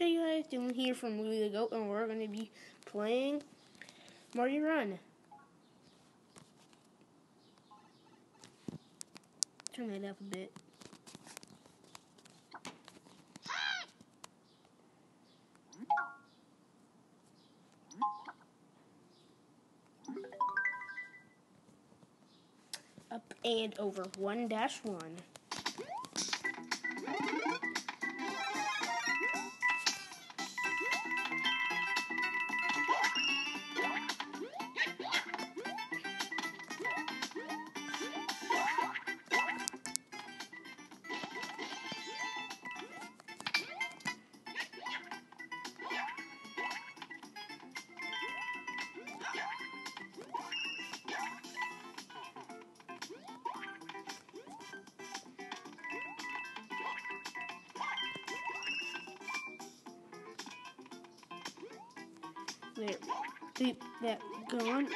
Hey guys, Dylan here from LEWII the Goat, and we're going to be playing Mario Run. Turn it up a bit. Up and over 1 dash 1. There. Keep that going.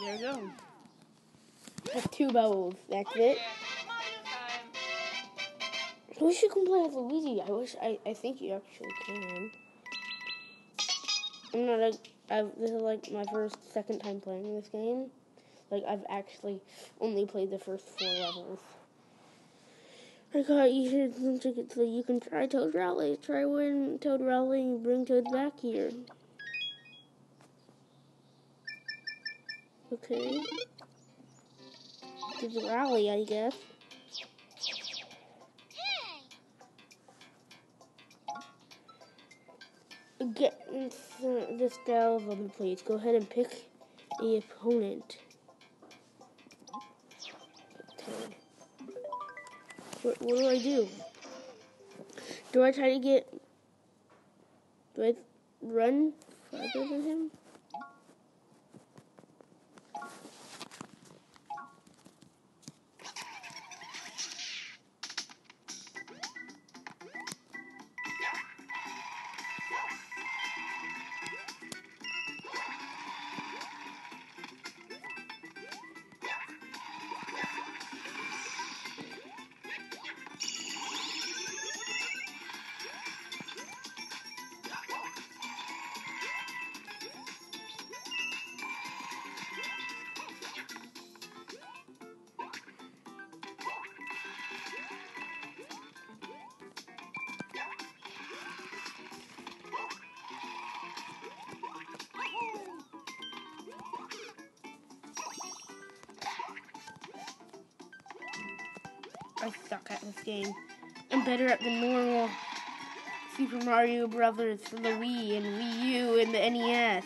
There you go. That's two bubbles. That's oh, it. I wish you can play with Luigi. I wish I, I think you actually can. I'm not a I've, this is like my first, second time playing this game. Like, I've actually only played the first four levels. I got you should tickets so you can try Toad Rally. Try win Toad Rally and bring Toad back here. Okay. To the rally, I guess. Get this style of other plays. Go ahead and pick a opponent. What, what do I do? Do I try to get? Do I run farther than him? I suck at this game. I'm better at the normal Super Mario Brothers for the Wii and Wii U and the NES.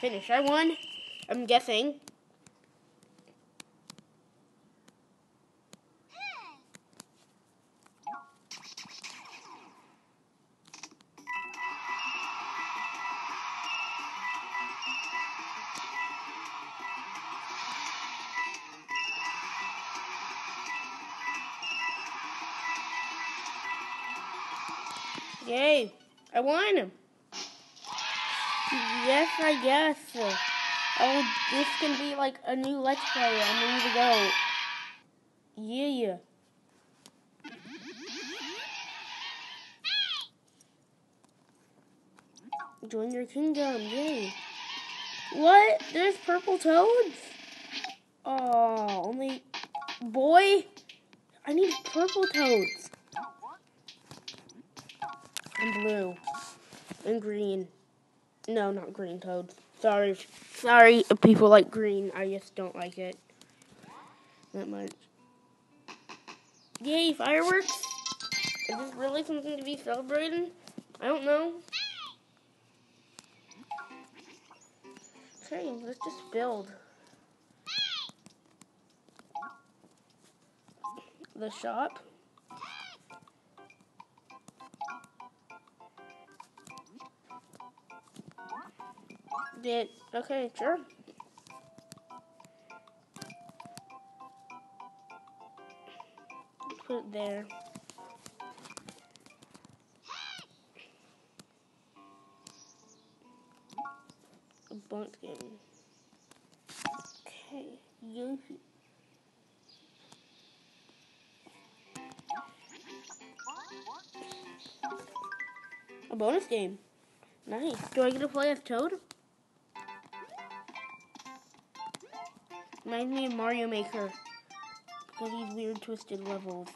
Finish. I won. I'm guessing. Yay! I won. Yes, I guess. Oh, this can be like a new Let's Play. I'm ready to go. Yeah. Yeah. Join your kingdom. Yay. What? There's purple toads? Oh, only... Boy, I need purple toads. And blue. And green. No, not green toads. Sorry. Sorry, people like green. I just don't like it that much. Yay, fireworks! Is this really something to be celebrating? I don't know. Okay, let's just build. the shop. Did okay, sure. Put it there. A bonus game. Okay, Yoshi. A bonus game. Nice. Do I get to play as Toad? Reminds me of Mario Maker. Because these weird twisted levels.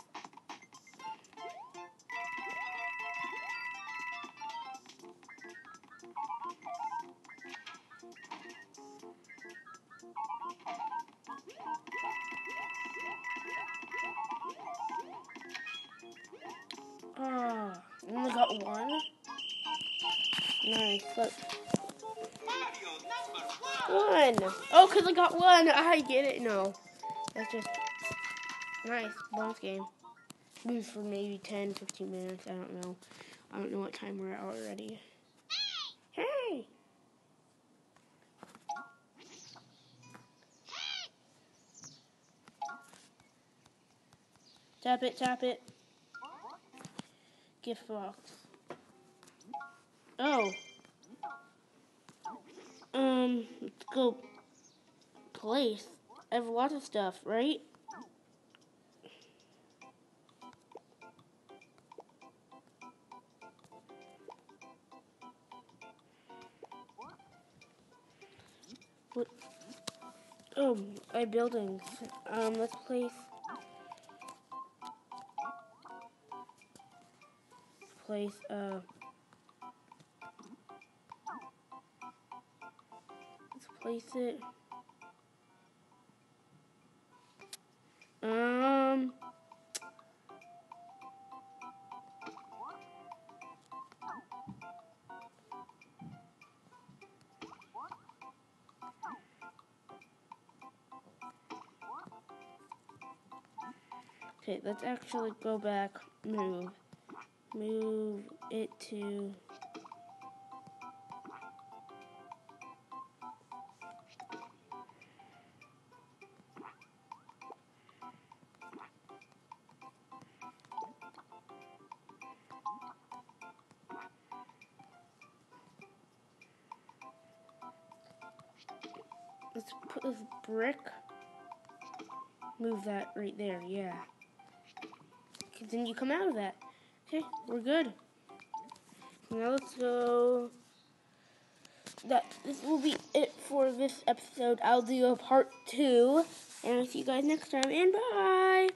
Ah, only got one. Nice. Look. One. Oh, because I got one. I get it. No. That's just nice. Bonus game. Moves for maybe 10, 15 minutes. I don't know. I don't know what time we're at already. Hey! Hey! Tap it, tap it. Gift box. Oh. Um, let's go place. I have a lot of stuff, right? What? Oh, I buildings. Um, let's place. Place, uh. Place it. Um. Okay, let's actually go back, move, move it to Let's put this brick. Move that right there, yeah. 'Cause then you come out of that. Okay, we're good. Now let's go. That this will be it for this episode. I'll do a part two, and I'll see you guys next time. And bye.